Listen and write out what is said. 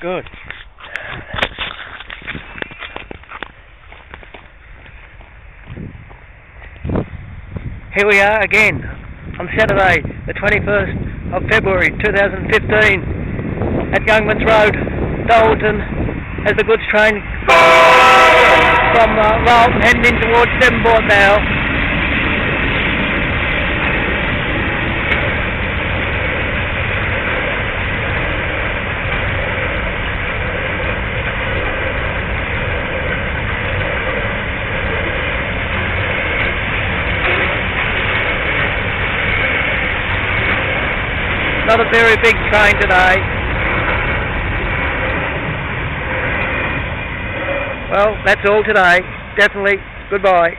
Good. Here we are again on Saturday, the 21st of February 2015 at Youngman's Road, Dulverton, as the goods train from uh, Railton heading in towards Devonport now. Not a very big train today. Well, that's all today. Definitely. Goodbye.